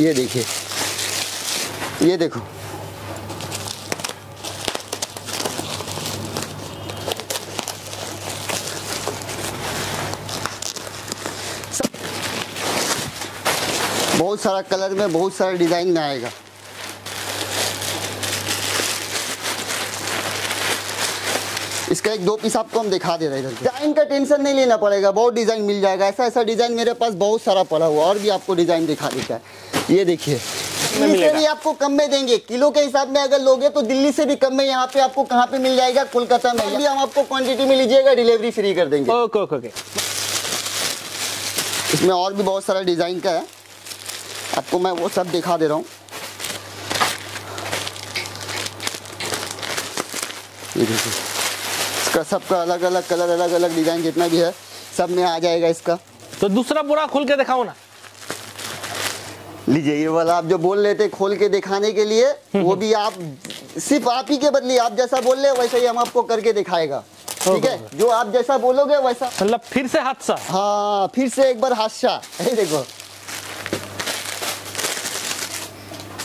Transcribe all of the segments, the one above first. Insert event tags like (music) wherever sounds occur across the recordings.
ये देखिए। ये देखो। बहुत सारा कलर में बहुत सारा डिज़ाइन में आएगा। इसका एक दो पीस आपको हम दिखा दे रहे हैं डिज़ाइन का टेंशन नहीं लेना पड़ेगा, बहुत डिज़ाइन मिल जाएगा। ऐसा ऐसा डिज़ाइन मेरे पास बहुत सारा पड़ा हुआ और भी आपको डिज़ाइन दिखा देता है। ये देखिए। दिल्ली से भी आपको कम में देंगे। किलो के हिसाब में अगर लोगे तो दिल्ली से भी कम में यहाँ पे आपको कहाँ पे मिल जाएगा? कोलकाता में। भी हम आपको क्वांटिटी में लीजिएगा डिलीवरी फ्री कर देंगे। Okay okay okay. इसमें और भी बहुत सारा डिज़ाइन का है। आपको मैं वो सब दिखा दे रहा हूँ। ये देखिए। इसका सबका अलग अलग कलर अलग अलग डिज़ाइन जितना भी है सब में आ जाएगा इसका। तो दूसरा पूरा खुल के दिखाओ ना। लीजिए ये वाला आप जो बोल रहे थे खोल के दिखाने के लिए वो भी आप सिर्फ़ आप ही के बदले आप जैसा बोल रहे वैसा ही हम आपको करके दिखाएगा। ठीक है? जो आप जैसा बोलोगे वैसा। मतलब फिर से हादसा? हाँ फिर से एक बार हादसा। ये देखो।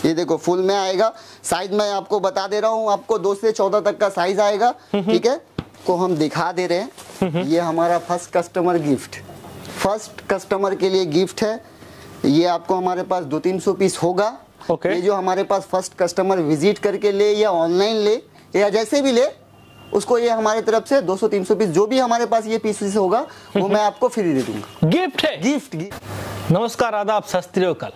ये देखो फुल में आएगा। साइज़ मैं आपको बता दे रहा हूँ आपको दो से चौदह तक का साइज़ आएगा। ठीक है? को हम दिखा दे रहे हैं। ये हमारा first customer gift first customer के लिए गिफ्ट है। ये आपको हमारे पास दो तीन सौ पीस होगा। Okay. ये जो हमारे पास फ़र्स्ट कस्टमर विज़िट करके ले या ऑनलाइन ले या जैसे भी ले उसको ये हमारे तरफ़ से 200-300 पीस जो भी हमारे पास ये पीस होगा वो मैं आपको फ्री दे दूँगा। गिफ्ट है। गिफ्ट गिफ्ट नमस्कार आदाब सस्त्री कल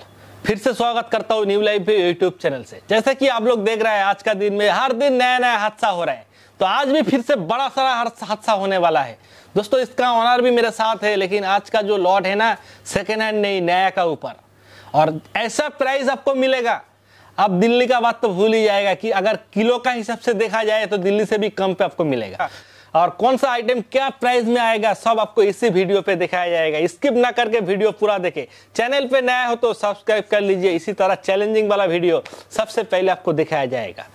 फिर से स्वागत करता हूँ न्यू लाइफ यूट्यूब चैनल से। जैसे कि आप लोग देख रहे हैं आज का दिन में हर दिन नया नया हादसा हो रहा है। तो आज भी फिर से बड़ा सारा हादसा होने वाला है। दोस्तों इसका ऑनर भी मेरे साथ है लेकिन आज का जो लॉट है ना सेकेंड हैंड नहीं नया का ऊपर। और ऐसा प्राइस आपको मिलेगा। अब दिल्ली का बात तो भूल ही जाएगा कि अगर किलो का हिसाब से देखा जाए तो दिल्ली से भी कम पे आपको मिलेगा। और कौन सा आइटम क्या प्राइस में आएगा सब आपको इसी वीडियो पे दिखाया जाएगा। स्किप ना करके वीडियो पूरा देखे। चैनल पे नया हो तो सब्सक्राइब कर लीजिए। इसी तरह चैलेंजिंग वाला वीडियो सबसे पहले आपको दिखाया जाएगा।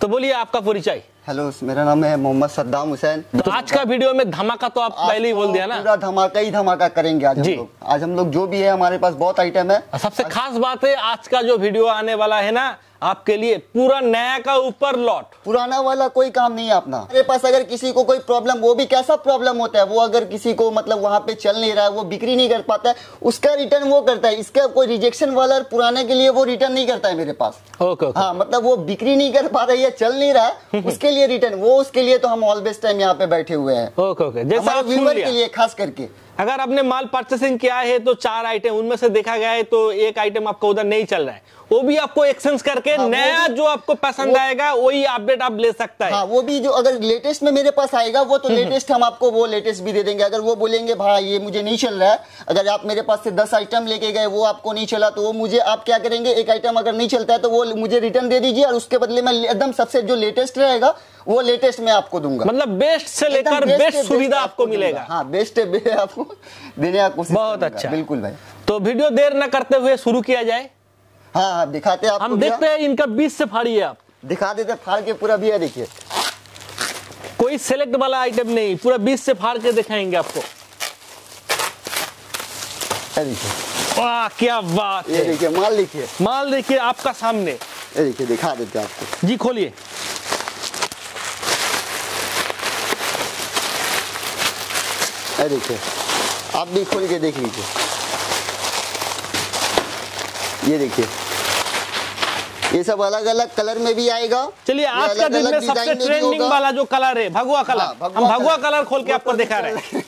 तो बोलिए आपका परिचय? हेलो मेरा नाम है मोहम्मद सद्दाम हुसैन। तो आज का वीडियो में धमाका तो आप पहले ही बोल तो दिया ना? पूरा धमाका ही धमाका करेंगे आज हम जी। लोग। आज हम लोग जो भी है हमारे पास बहुत आइटम है। सबसे खास बात है आज का जो वीडियो आने वाला है ना आपके लिए पूरा नया का ऊपर लॉट। पुराना वाला कोई काम नहीं है अपना। मेरे पास अगर किसी को कोई प्रॉब्लम वो भी कैसा प्रॉब्लम होता है? वो अगर किसी को मतलब वहाँ पे चल नहीं रहा है वो बिक्री नहीं कर पाता है उसका रिटर्न वो करता है। इसका कोई रिजेक्शन वाला पुराने के लिए वो रिटर्न नहीं करता है मेरे पास। ओके हाँ मतलब वो बिक्री नहीं कर पा रही है चल नहीं रहा है (laughs) उसके लिए रिटर्न वो उसके लिए तो हम ऑलवेज टाइम यहाँ पे बैठे हुए हैं। Okay okay. जैसा लिया। के लिए खास करके। अगर आपने माल परचेसिंग किया है तो चार आइटम उनमें से देखा गया है तो एक आइटम आपका उधर नहीं चल रहा है। वो भी आपको एक्सचेंज करके हाँ, नया जो आपको पसंद आएगा वही अपडेट आप ले सकता है। हाँ वो भी जो अगर लेटेस्ट में मेरे पास आएगा वो तो लेटेस्ट हम आपको वो लेटेस्ट भी दे देंगे। अगर वो बोलेंगे भाई ये मुझे नहीं चल रहा है। अगर आप मेरे पास से दस आइटम लेके गए वो आपको नहीं चला तो वो मुझे आप क्या करेंगे? एक आइटम अगर नहीं चलता है तो वो मुझे रिटर्न दे दीजिए और उसके बदले में एकदम सबसे जो लेटेस्ट रहेगा वो लेटेस्ट में आपको दूँगा। मतलब बेस्ट से लेकर बेस्ट सुविधा आपको मिलेगा। हाँ बेस्ट (laughs) आपको देने का कोशिश बहुत अच्छा। बिल्कुल भाई। तो वीडियो देर न करते हुए शुरू किया जाए। हाँ हाँ दिखाते हैं आपको हम देखते हैं इनका बीच से फाड़िए आप। दिखा देते फाड़ के पूरा भैया देखिए। कोई सेलेक्ट वाला आइटम नहीं पूरा बीच से फाड़ के दिखाएँगे आपको। वाह क्या बात ये देखिए माल देखिए। माल देखिए आपका सामने। ये देखिए दिखा देते आपको। जी खोलिए। ये देखिए आप भी खोल के देख लीजिए। ये देखिए। ये सब अलग अलग कलर में भी आएगा। चलिए आज का दिन में सबसे ट्रेंडिंग वाला जो कलर है भगवा कलर हाँ, हम भगवा कलर। खोल के आपको दिखा रहे हैं।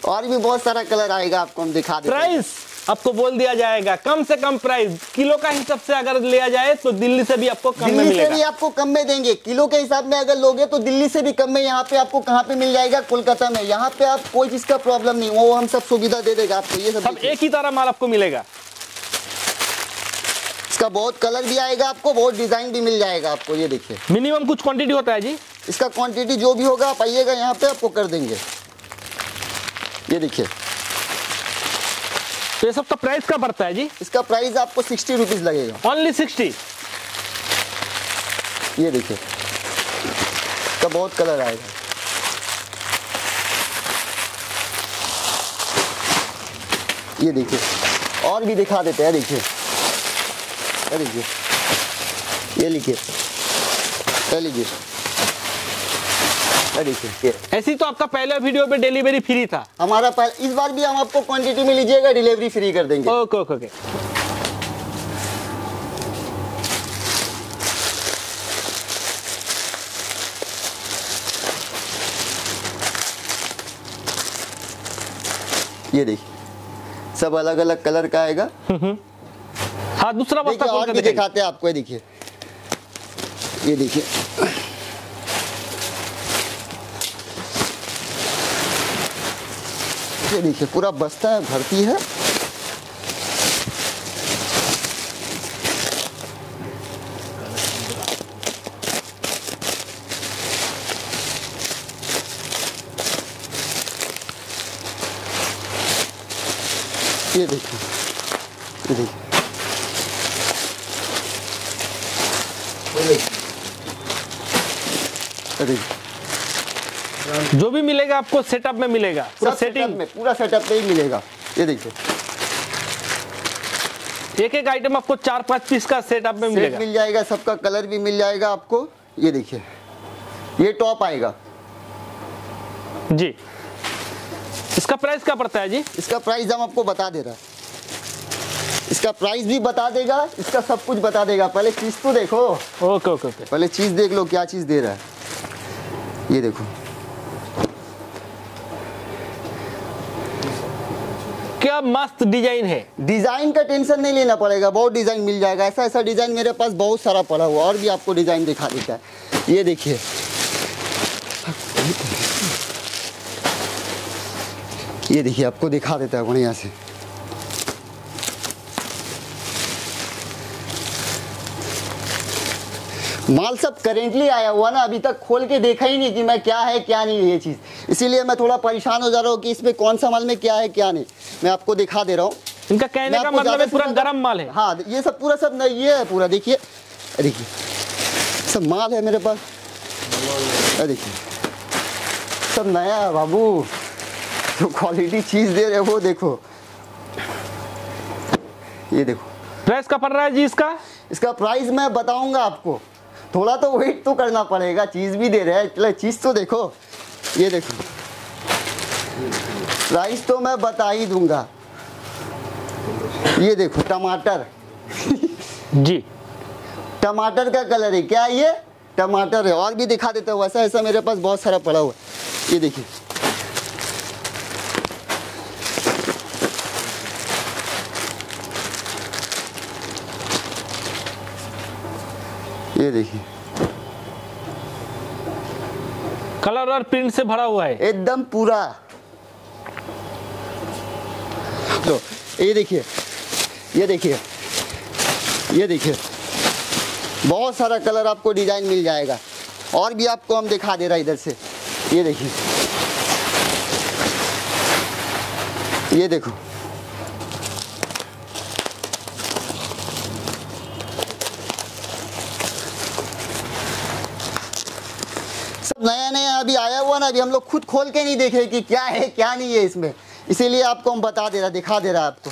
(laughs) और भी बहुत सारा कलर आएगा आपको हम दिखा हैं। प्राइस आपको बोल दिया जाएगा कम से कम प्राइस किलो का हिसाब से अगर लिया जाए तो दिल्ली से भी आपको कम में दिल्ली से भी आपको कम में देंगे। किलो के हिसाब में अगर लोगे तो दिल्ली से भी कम में यहाँ पे आपको कहाँ पे मिल जाएगा? कोलकाता में। यहाँ पे आप कोई चीज़ का प्रॉब्लम नहीं वो हम सब सुविधा दे देगा आपको। ये सब सब एक ही तरह माल आपको मिलेगा। इसका बहुत कलर भी आएगा आपको बहुत डिज़ाइन भी मिल जाएगा आपको ये देखिए। मिनिमम कुछ क्वांटिटी होता है जी? इसका क्वांटिटी जो भी होगा आप आइएगा यहाँ पे आपको कर देंगे। ये देखिए। तो ये सब का प्राइस का पड़ता है जी? इसका प्राइस आपको सिक्सटी रुपीज़ लगेगा। ओनली सिक्सटी ये देखिए। इसका बहुत कलर आएगा। ये देखिए। और भी दिखा देते हैं देखिए। ये देखिए ये लीजिए ये ये ऐसी तो आपका पहले वीडियो पे डिलीवरी फ्री था। हमारा पहले इस बार भी हम आपको क्वांटिटी में लीजिएगा डिलीवरी फ्री कर देंगे। Okay okay okay. ये देखिए। सब अलग अलग कलर का आएगा। हाँ दूसरा बस्ता खोल और के दिखाते हैं आपको ये देखिए। ये देखिए। ये देखिए पूरा बस्ता है भरती है। ये देखिए ये देखिए। देखिए जो भी मिलेगा आपको सेटअप में मिलेगा। पूरा सेटिंग में पूरा सेटअप पे ही मिलेगा। ये देखिए। एक एक आइटम आपको चार पाँच पीस का सेटअप में सेट मिलेगा। मिल जाएगा सबका कलर भी मिल जाएगा आपको। ये देखिए। ये टॉप आएगा। जी। इसका प्राइस क्या पड़ता है जी? इसका प्राइस हम आपको बता दे रहा है। इसका प्राइस भी बता देगा इसका सब कुछ बता देगा। पहले चीज़ तो देखो। Okay okay okay. पहले चीज़ देख लो क्या चीज़ दे रहा है। ये देखो। क्या मस्त डिज़ाइन है। डिज़ाइन का टेंशन नहीं लेना पड़ेगा बहुत डिज़ाइन मिल जाएगा। ऐसा ऐसा डिज़ाइन मेरे पास बहुत सारा पड़ा हुआ और भी आपको डिज़ाइन दिखा देता है। ये देखिए। ये देखिए आपको दिखा देता है बढ़िया से। माल सब करेंटली आया हुआ ना अभी तक खोल के देखा ही नहीं कि मैं क्या है क्या नहीं ये चीज़। इसीलिए मैं थोड़ा परेशान हो जा रहा हूँ कि इसमें कौन सा माल में क्या है क्या नहीं। मैं आपको दिखा दे रहा हूँ। इनका कहने का मतलब है पूरा गर्म माल है। हाँ ये सब पूरा सब नहीं ये है पूरा देखिए। देखिए। सब माल है मेरे पास। देखिए। सब नया है बाबू। जो क्वालिटी चीज़ दे रहे हो वो देखो। ये देखो। प्राइस का पड़ रहा है जी इसका? इसका प्राइस मैं बताऊँगा आपको। थोड़ा तो वेट तो करना पड़ेगा चीज़ भी दे रहे हैं चलो चीज़ तो देखो ये देखो। प्राइस तो मैं बता ही दूँगा। ये देखो टमाटर। जी। टमाटर का कलर है क्या ये? टमाटर है और भी दिखा देता हूँ वैसा ऐसा मेरे पास बहुत सारा पड़ा हुआ है। ये देखिए। ये देखिए। कलर और प्रिंट से भरा हुआ है। एकदम पूरा। लो ये देखिए ये देखिए ये देखिए। बहुत सारा कलर आपको डिज़ाइन मिल जाएगा। और भी आपको हम दिखा दे रहा इधर से। ये देखिए। ये देखो सब नया अभी आया हुआ ना, अभी हम लोग खुद खोल के नहीं देखे कि क्या है, क्या नहीं है इसमें। इसीलिए आपको हम बता दे रहा, दिखा दे रहा आपको।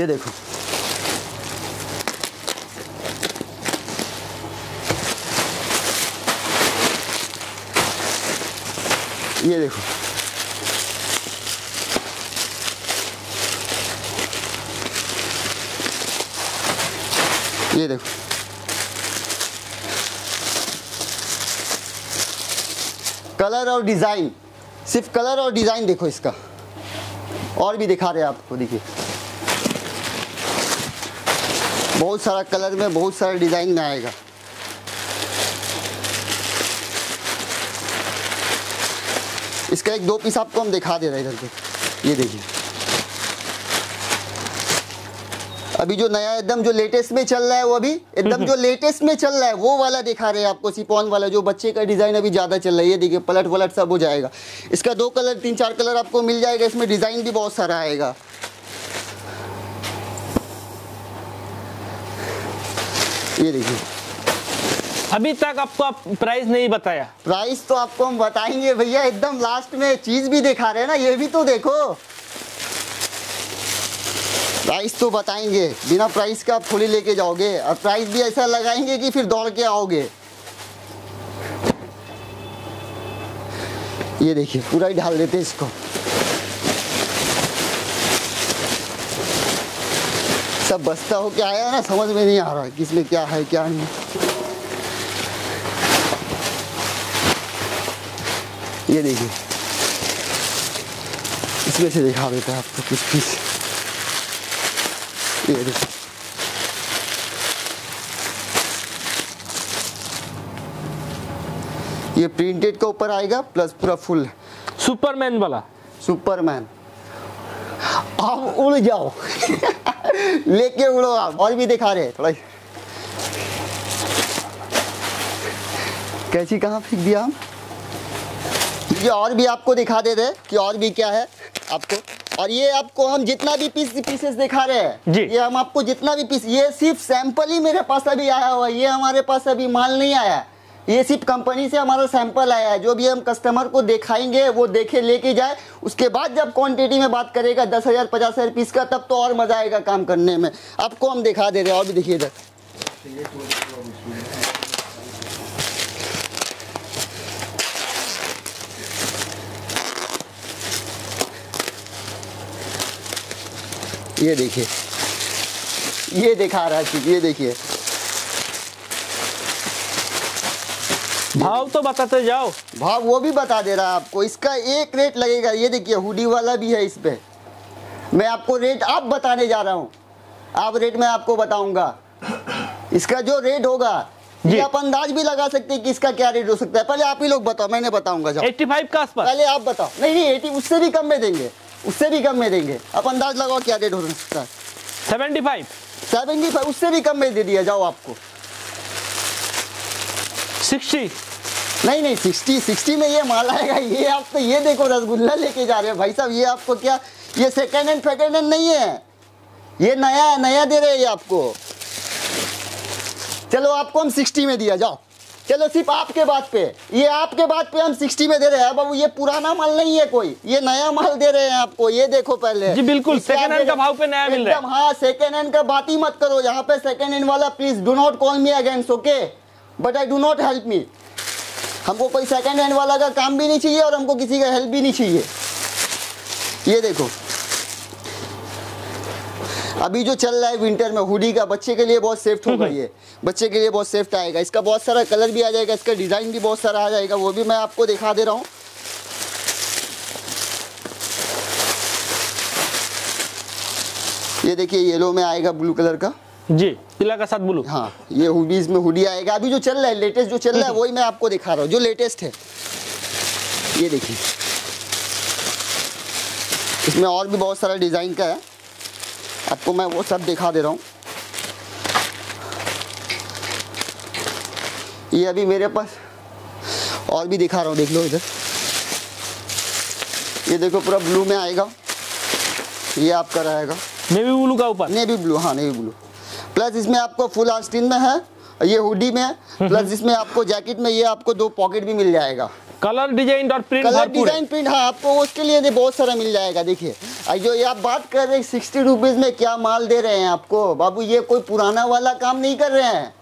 ये देखो। ये देखो। ये देखो। कलर और डिज़ाइन, सिर्फ़ कलर और डिज़ाइन देखो इसका। और भी दिखा रहे हैं आपको, देखिए। बहुत सारा कलर में बहुत सारा डिज़ाइन में आएगा। इसका एक दो पीस आपको हम दिखा दे रहे हैं इधर पे। ये देखिए। अभी जो नया एकदम जो लेटेस्ट में चल रहा है वो अभी एकदम जो (laughs) लेटेस्ट में चल रहा है वो वाला दिखा रहे हैं आपको सिपॉन वाला जो बच्चे का डिज़ाइन अभी ज़्यादा चल रहा है। ये देखिए पलट वलट सब हो जाएगा। इसका दो कलर तीन चार कलर आपको मिल जाएगा इसमें डिज़ाइन भी बहुत सारा आएगा। ये देखिए। अभी तक आपको आप प्राइस नहीं बताया। प्राइस तो आपको हम बताएँगे भैया एकदम लास्ट में चीज़ भी दिखा रहे हैं ना ये भी तो देखो। प्राइस तो बताएँगे। बिना प्राइस का आप थोड़ी लेके जाओगे। और प्राइस भी ऐसा लगाएँगे कि फिर दौड़ के आओगे। ये देखिए, पूरा ही ढाल देते इसको। सब बस्ता हो के आया ना? समझ में नहीं आ रहा कि इसमें क्या है, क्या नहीं। ये देखिए। इसमें से दिखा देता है आपको कुछ पीस। ये ये प्रिंटेड के ऊपर आएगा प्लस पूरा फुल सुपरमैन वाला। सुपरमैन आप उड़ जाओ। (laughs) लेके उड़ो आप। और भी दिखा रहे हैं थोड़ा। कैसी कहाँ फेंक दिया हम? ये और भी आपको दिखा दे कि और भी क्या है आपको। और ये आपको हम जितना भी पीस पीसेस दिखा रहे हैं जी। ये हम आपको जितना भी पीस ये सिर्फ़ सैंपल ही मेरे पास अभी आया हुआ है ये हमारे पास अभी माल नहीं आया है। ये सिर्फ़ कंपनी से हमारा सैंपल आया है जो भी हम कस्टमर को दिखाएँगे वो देखे लेके जाए उसके बाद जब क्वांटिटी में बात करेगा दस हज़ार पचास हज़ार पीस का तब तो और मज़ा आएगा काम करने में। आपको हम दिखा दे रहे हैं और भी देखिए इधर। ये देखिए। ये दिखा रहा है ये देखिए। भाव तो बताते जाओ। भाव वो भी बता दे रहा है आपको। इसका एक रेट लगेगा। ये देखिए हुडी वाला भी है इस पे। मैं आपको रेट आप बताने जा रहा हूँ। आप रेट मैं आपको बताऊँगा। इसका जो रेट होगा जी। ये आप अंदाज भी लगा सकते हैं कि इसका क्या रेट हो सकता है। पहले आप ही लोग बताओ मैंने बताऊँगा जाओ। 85 का आसपास। पहले आप बताओ। नहीं नहीं एटी उससे भी कम में देंगे। उससे भी कम में देंगे। आप अंदाज लगाओ क्या रेट हो सकता है 75 सेवेंटी फाइव उससे भी कम में दे दिया जाओ आपको। 60 नहीं नहीं सिक्सटी सिक्सटी में ये माल आएगा ये आप तो ये देखो रसगुल्ला लेके जा रहे हैं। भाई साहब ये आपको क्या ये सेकेंड हैंड फेकेंड हैंड नहीं है। ये नया नया दे रहे हैं ये आपको। चलो आपको हम सिक्सटी में दिया जाओ। चलो सिर्फ़ आपके बात पे। ये आपके बात पे हम सिक्सटी में दे रहे हैं बाबू ये पुराना माल नहीं है कोई। ये नया माल दे रहे हैं आपको ये देखो पहले। जी, बिल्कुल, hand दे का भाव पे नया मिल रहा है। एकदम हाँ सेकेंड हैंड का बात ही मत करो यहाँ पे सेकेंड हैंड वाला please do not call me against okay but I do not help me हमको कोई सेकंड हैंड वाला का काम भी नहीं चाहिए और हमको किसी का हेल्प भी नहीं चाहिए। ये देखो। अभी जो चल रहा है विंटर में हुडी का बच्चे के लिए बहुत सेफ्ट होगा ये बच्चे के लिए बहुत सेफ्ट आएगा। इसका बहुत सारा कलर भी आ जाएगा इसका डिज़ाइन भी बहुत सारा आ जाएगा वो भी मैं आपको दिखा दे रहा हूँ। ये देखिए येलो में आएगा ब्लू कलर का। जी पीला का साथ ब्लू हाँ ये हुडीज में हुडी आएगा। अभी जो चल रहा है लेटेस्ट जो चल रहा है वही मैं आपको दिखा रहा हूँ जो लेटेस्ट है। ये देखिए। इसमें और भी बहुत सारा डिज़ाइन का है। आपको मैं वो सब दिखा दे रहा हूँ। ये अभी मेरे पास और भी दिखा रहा हूँ देख लो इधर। ये देखो पूरा ब्लू में आएगा। ये आपका रहेगा। नेवी ब्लू का ऊपर? नेवी ब्लू हाँ नेवी ब्लू। प्लस इसमें आपको फुल आस्तीन में है ये हुडी में है। प्लस इसमें आपको जैकेट में ये आपको दो पॉकेट भी मिल जाएगा। कलर डिज़ाइन और प्रिंट कलर डिज़ाइन प्रिंट हाँ आपको उसके लिए भी बहुत सारा मिल जाएगा देखिए। जो ये आप बात कर रहे हैं सिक्सटी रुपीज़ में क्या माल दे रहे हैं आपको? बाबू ये कोई पुराना वाला काम नहीं कर रहे हैं।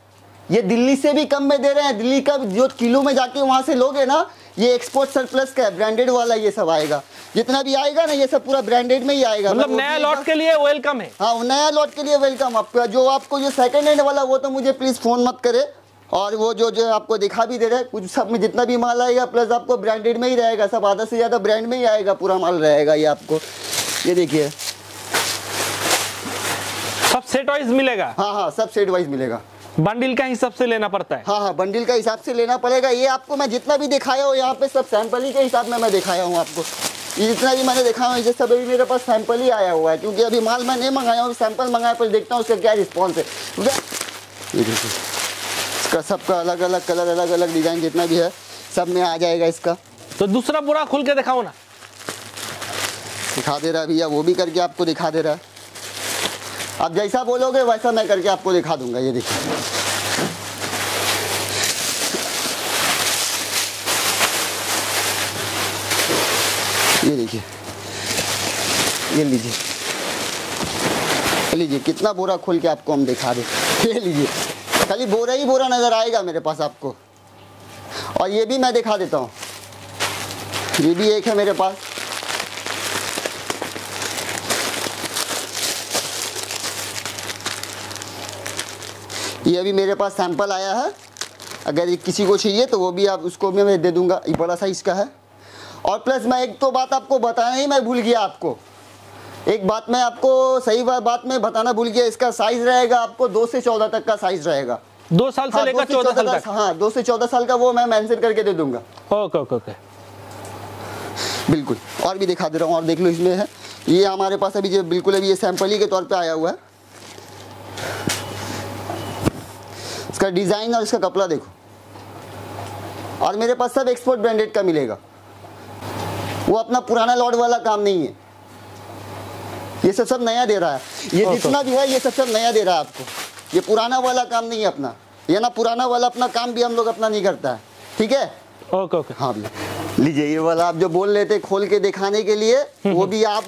ये दिल्ली से भी कम में दे रहे हैं। दिल्ली का जो किलो में जाके वहाँ से लोगे ना ये एक्सपोर्ट सरप्लस का है ब्रांडेड वाला ये सब आएगा। जितना भी आएगा ना ये सब पूरा ब्रांडेड में ही आएगा। मतलब नया लॉट के लिए वेलकम है। हाँ नया लॉट के लिए वेलकम आपका। जो आपको जो सेकंड हैंड वाला वो तो मुझे प्लीज़ फ़ोन मत करे। और वो जो जो आपको दिखा भी दे रहे हैं कुछ सब में जितना भी माल आएगा प्लस आपको ब्रांडेड में ही रहेगा सब आधा से ज़्यादा ब्रांड में ही आएगा पूरा माल रहेगा ये आपको। ये देखिए। सब सेट वाइज मिलेगा? हाँ हाँ सब सेट वाइज मिलेगा। बंडल का हिसाब से लेना पड़ता है? हाँ हाँ बंडल का हिसाब से लेना पड़ेगा। ये आपको मैं जितना भी दिखाया हूँ यहाँ पे सब सैंपल ही के हिसाब में मैं दिखाया हूँ आपको। ये जितना भी मैंने दिखाया हूँ ये सब अभी मेरे पास सैंपल ही आया हुआ है क्योंकि अभी माल मैं नहीं मंगाया हूँ सैंपल मंगाया पर देखता हूँ उसका क्या रिस्पॉन्स है। ये देखिए। इसका सबका अलग अलग कलर अलग अलग डिज़ाइन जितना भी है सब में आ जाएगा इसका। तो दूसरा बुरा खुल के दिखाओ ना। दिखा दे रहा है भैया वो भी करके आपको दिखा दे रहा है। आप जैसा बोलोगे वैसा मैं करके आपको दिखा दूँगा ये देखिए। ये देखिए। ये लीजिए। लीजिए कितना बोरा खोल के आपको हम दिखा दें। (laughs) ये लीजिए। खाली बोरा ही बोरा नज़र आएगा मेरे पास आपको। और ये भी मैं दिखा देता हूँ। ये भी एक है मेरे पास। ये अभी मेरे पास सैंपल आया है। अगर किसी को चाहिए तो वो भी आप उसको भी मैं दे दूँगा। ये बड़ा साइज़ का है। और प्लस मैं एक तो बात आपको बताना ही, मैं भूल गया आपको। एक बात मैं आपको सही बात में बताना भूल गया इसका साइज़ रहेगा आपको दो से चौदह तक का साइज़ रहेगा। दो साल से हाँ, लेकर चौदह साल का- तक। हाँ दो से चौदह साल का वो मैं मेंशन करके दे दूँगा। Okay okay okay. बिल्कुल और भी दिखा दे रहा हूँ और देख लो इसमें है। ये हमारे पास अभी जो बिल्कुल अभी ये सैंपल ही के तौर पे आया हुआ है। इसका डिज़ाइन और इसका कपड़ा देखो। और मेरे पास सब एक्सपोर्ट ब्रांडेड का मिलेगा। वो अपना पुराना लॉट वाला काम नहीं है। ये सब सब नया दे रहा है। ये जितना भी है ये सब सब नया दे रहा है आपको। ये पुराना वाला काम नहीं है अपना। ये ना पुराना वाला अपना काम भी हम लोग अपना नहीं करता है। ठीक है? Okay okay. हाँ भैया। लीजिए ये वाला आप जो बोल रहे थे खोल के दिखाने के लिए वो भी आप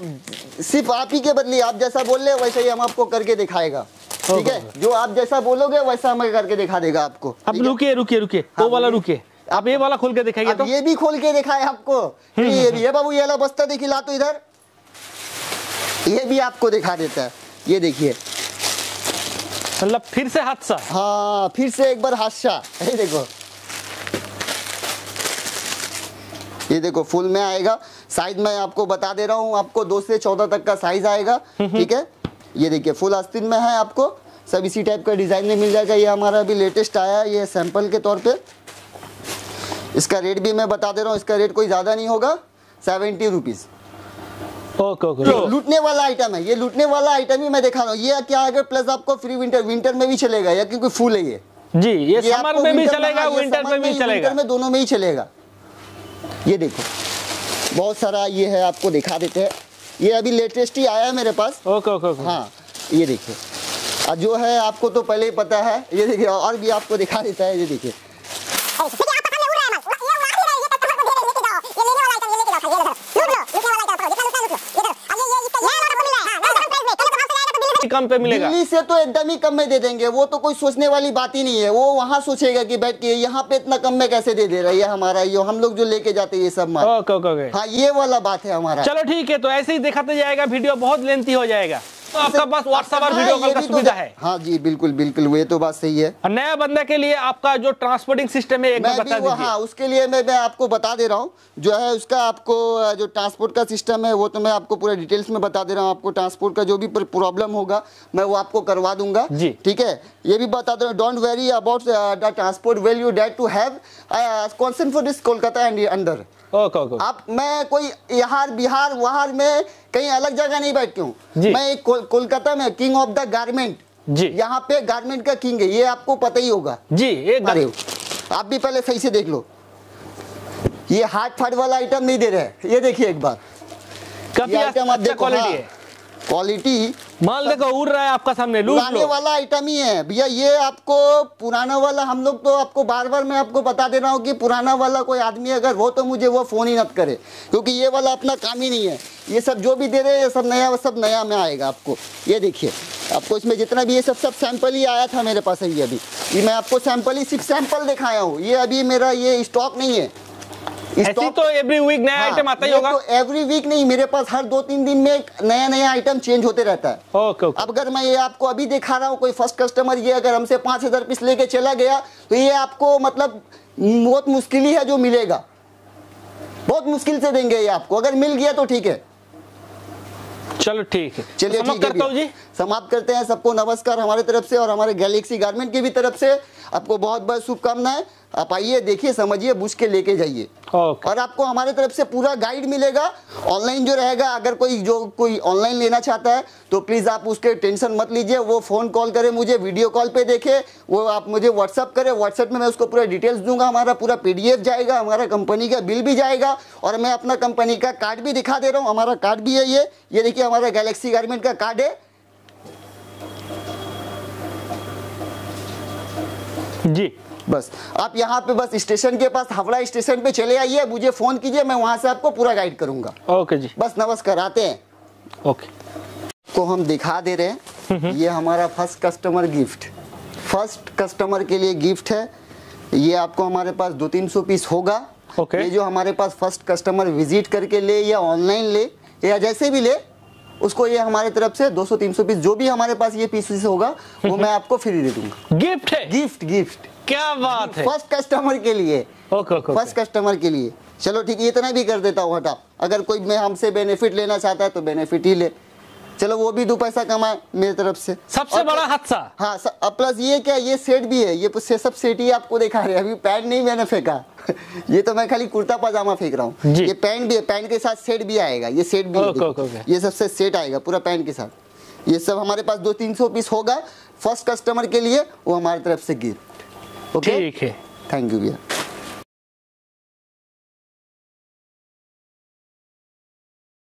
सिर्फ़ आप ही के बदले आप जैसा बोल रहे वैसे ही हम आपको करके दिखाएगा। ठीक है? जो आप जैसा बोलोगे वैसा हमें करके दिखा देगा आपको। अब? रुकिए रुकिए रुकिए। हाँ, वो वाला। रुकिए। आप ये वाला खोल के दिखाइए तो। ये भी खोल के दिखाए आपको। ये भी है बाबू ये वाला बस्ता देखिए ला तो इधर। ये भी आपको दिखा देता है। ये देखिए। मतलब फिर से हादसा? हाँ फिर से एक बार हादसा। ये देखो। ये देखो फुल में आएगा। साइज़ मैं आपको बता दे रहा हूँ। आपको दो से चौदह तक का साइज़ आएगा। ठीक है? ये देखिए फुल आस्तीन में है आपको। सब इसी टाइप का डिज़ाइन में मिल जाएगा। ये हमारा अभी लेटेस्ट आया है ये सैंपल के तौर पे। इसका रेट भी मैं बता दे रहा हूँ। इसका रेट कोई ज़्यादा नहीं होगा। Seventy rupees. ओके ओके लूटने वाला आइटम है ये लूटने वाला आइटम ही मैं दिखा रहा हूँ। ये क्या अगर प्लस आपको फ्री विंटर विंटर में भी चलेगा या क्योंकि फुल है ये। जी ये ये समर में भी चलेगा हाँ, विंटर में भी चलेगा। में दोनों में ही चलेगा। ये देखो बहुत सारा ये है आपको दिखा देते हैं। ये अभी लेटेस्ट ही आया है मेरे पास। Okay okay okay. हाँ ये देखिए। और जो है आपको तो पहले ही पता है ये देखिए और भी आपको दिखा देता है ये देखिए। कम पे मिलेगा। दिल्ली से तो एकदम ही कम में दे देंगे वो तो कोई सोचने वाली बात ही नहीं है। वो वहाँ सोचेगा कि बैठ के यहाँ पे इतना कम में कैसे दे दे रहा है ये हमारा ये हम लोग जो लेके जाते हैं ये सब माल। Okay okay okay. हाँ ये वाला बात है हमारा। चलो ठीक है तो ऐसे ही दिखाते जाएगा वीडियो बहुत लेंथी हो जाएगा। तो आपका पास व्हाट्सएप और हाँ, वीडियो कॉल का तो सुविधा है। हाँ जी बिल्कुल बिल्कुल वो तो बात सही है। नया बंदा के लिए आपका जो ट्रांसपोर्टिंग सिस्टम है एक मैं बता भी दीजिए। हाँ उसके लिए मैं मैं आपको बता दे रहा हूँ। जो है उसका आपको जो ट्रांसपोर्ट का सिस्टम है वो तो मैं आपको पूरा डिटेल्स में बता दे रहा हूँ। आपको ट्रांसपोर्ट का जो भी प्रॉब्लम होगा मैं वो आपको करवा दूँगा। जी। ठीक है? ये भी बता दे रहा हूँ don't worry about the transport well you date to have concern for this Kolkata and under okay okay आप मैं कोई यहाँ बिहार वहाँ में कहीं अलग जगह नहीं बैठती हूँ। मैं कोलकाता में किंग ऑफ़ द गारमेंट जी। यहाँ पे गारमेंट का किंग है ये आपको पता ही होगा। जी एक अरे आप भी पहले सही से देख लो। ये हार्ट फाट वाला आइटम नहीं दे रहे। ये देखिए एक बार। काफ़ी आइटम आप अच्छा देखो क्वालिटी हाँ, है। क्वालिटी माल देखो उड़ रहा है आपका सामने पुराने वाला आइटम ही है। भैया ये आपको पुराना वाला हम लोग तो आपको बार बार मैं आपको बता दे रहा हूँ कि पुराना वाला कोई आदमी अगर हो तो मुझे वो फ़ोन ही मत करे क्योंकि ये वाला अपना काम ही नहीं है। ये सब जो भी दे रहे हैं ये सब नया सब नया में आएगा आपको। ये देखिए आपको इसमें जितना भी ये सब सब सैंपल ही आया था मेरे पास अभी अभी। ये मैं आपको सैंपल ही सिर्फ़ सैंपल दिखाया हूँ। ये अभी मेरा ये स्टॉक नहीं है। ऐसी तो एवरी वीक नया आइटम आता ही होगा। एवरी वीक नहीं मेरे पास हर दो तीन दिन में नया नया आइटम चेंज होते रहता है। ओके ओके अब अगर मैं ये आपको अभी दिखा रहा हूँ कोई फ़र्स्ट कस्टमर ये अगर हमसे पाँच हज़ार पीस लेके चला गया तो ये आपको मतलब बहुत मुश्किल ही है जो मिलेगा। बहुत मुश्किल से देंगे ये आपको। अगर मिल गया तो ठीक है। चलो ठीक है। चलिए समाप्त ठीक है हूँ। जी। समाप्त करते हैं सबको। नमस्कार हमारे तरफ़ से और हमारे गैलेक्सी गारमेंट की भी तरफ़ से। आपको बहुत बहुत शुभकामनाएँ। आप आइए देखिए समझिए बुझ के लेके जाइए। ओके और आपको हमारे तरफ़ से पूरा गाइड मिलेगा। ऑनलाइन जो रहेगा अगर कोई जो कोई ऑनलाइन लेना चाहता है तो प्लीज़ आप उसके टेंशन मत लीजिए। वो फ़ोन कॉल करे मुझे वीडियो कॉल पे देखे। वो आप मुझे व्हाट्सअप करें। व्हाट्सएप में मैं उसको पूरा डिटेल्स दूँगा। हमारा पूरा पीडीएफ जाएगा हमारा कंपनी का बिल भी जाएगा। और मैं अपना कंपनी का कार्ड भी दिखा दे रहा हूँ। हमारा कार्ड भी है ये। ये देखिए हमारा गैलेक्सी गारमेंट का कार्ड है। जी। बस। आप यहाँ पे बस स्टेशन के पास हावड़ा स्टेशन पे चले आइए मुझे फ़ोन कीजिए मैं वहाँ से आपको पूरा गाइड करूँगा। ओके जी। बस नमस्कार आते हैं। ओके। को हम दिखा दे रहे हैं ये हमारा first customer gift first customer के लिए गिफ्ट है। ये आपको हमारे पास दो तीन सौ पीस होगा। Okay. ये जो हमारे पास फ़र्स्ट कस्टमर विज़िट करके ले या ऑनलाइन ले या जैसे भी ले उसको ये हमारे तरफ़ से 200-300 पीस जो भी हमारे पास ये पीस होगा वो मैं आपको फ्री दे दूँगा। गिफ्ट है? गिफ्ट गिफ्ट क्या बात है? फ़र्स्ट कस्टमर के लिए। ओके ओके फ़र्स्ट कस्टमर के लिए। चलो ठीक है इतना भी कर देता हूँ हटा। अगर कोई मैं हमसे बेनिफिट लेना चाहता है तो बेनिफिट ही ले। चलो वो भी दो पैसा कमाए मेरी तरफ़ से। सबसे बड़ा हादसा? हाँ स- अब प्लस ये क्या ये सेट भी है ये से सब सेट ही आपको दिखा रहे हैं। अभी पैंट नहीं मैंने फेंका। (laughs) ये तो मैं खाली कुर्ता पजामा फेंक रहा हूँ। ये पैंट भी है पैंट के साथ सेट भी आएगा ये सेट भी ओके, ओके, ओके। ये सबसे सेट आएगा पूरा पैंट के साथ। ये सब हमारे पास दो तीन सौ पीस होगा फ़र्स्ट कस्टमर के लिए वो हमारी तरफ़ से गिफ्ट ओके? ठीक है। थैंक यू भैया।